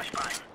flashbang.